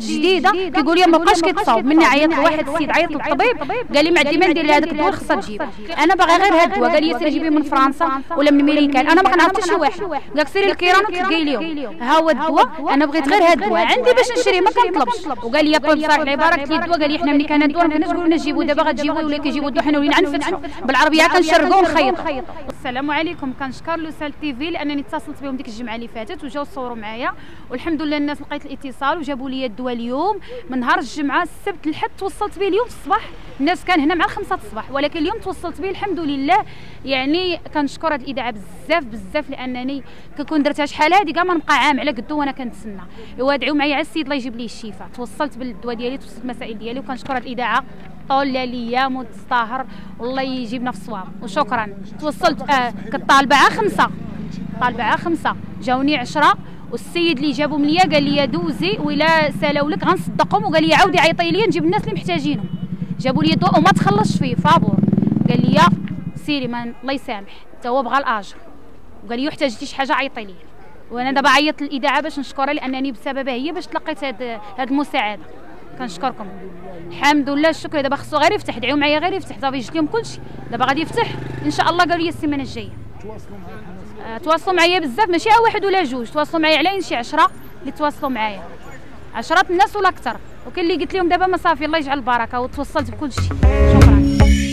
جديدة كيقول لي ما بقاش كيتصاوب. مني عيط لواحد السيد عيط للطبيب قال لي ما عندي ما ندير هذاك الدواء خصها تجيب أنا باغا غير هاد الدواء قال لي سير جيبيه من فرنسا ولا من امريكان أنا ما كنعرف حتى شي واحد. قال لك سيري الكيران وتلقاي ليهم ها هو الدواء؟ أنا بغيت غير هاد الدواء. عندي باش نشري ما كنطلبش وقال لي طيب صالح العباره قلت لي الدواء قال لي حنا ملي كان الدواء ما كناش نقولوا نجيبوا دابا غتجيبوا ولا كيجيبوا الدواء حنا ولينا نفتحوا بالعربيه كنشرقوا ونخيطوا السلام عليكم كنشكر لوسال تي في لانني اتصلت بهم ديك الجمعه اللي فاتت وجاو صوروا معايا والحمد لله الناس لقيت الاتصال وجابوا لي الدواء اليوم من نهار الجمعة السبت الحد توصلت به اليوم في الصباح. الناس كان هنا مع خمسة الصباح ولكن اليوم توصلت به الحمد لله. يعني كنشكر هذه الاذاعه بزاف بزاف لأنني كنكون درتها شحال هادي كاع ما نبقى عام على قدو وأنا كنتسنى. وادعوا معايا على السيد الله يجيب لي الشفاء. توصلت بالدواء ديالي توصلت المسائل ديالي وكنشكر الاذاعه طول ليا متطهر والله يجيبنا في الصواب. وشكرا. توصلت آه كنت طالبة خمسة. طالبة على خمسة. جاوني عشرة. والسيد اللي جابهم ليا قال لي دوزي ولا سالاو لك غنصدقهم. وقال لي عاودي عيطي لي نجيب الناس اللي محتاجينهم. جابوا لي الضوء وما تخلصش فيه. فابور. قال لي سيري ما الله يسامح. حتى هو بغى الأجر. وقال لي احتاجتي شي حاجة عيطي لي وأنا دابا عيطت للاذاعه باش نشكرها لأنني بسببها هي باش تلقيت هاد هاد المساعدة. كنشكركم. الحمد لله الشكر. دابا خصو غير يفتح دعيو معايا غير يفتح. صافي جبت لهم كلشي. دابا غادي يفتح. إن شاء الله قالوا لي السيمانة الجاية. آه، تواصلوا معايا بزاف. ماشي واحد ولا جوج. تواصلوا معايا على شي 10 اللي تواصلوا معايا. عشرات الناس ولا أكثر. وكاين اللي قلت لهم دابا ما صافي الله يجعل البركة وتوصلت بكل شيء شكرا.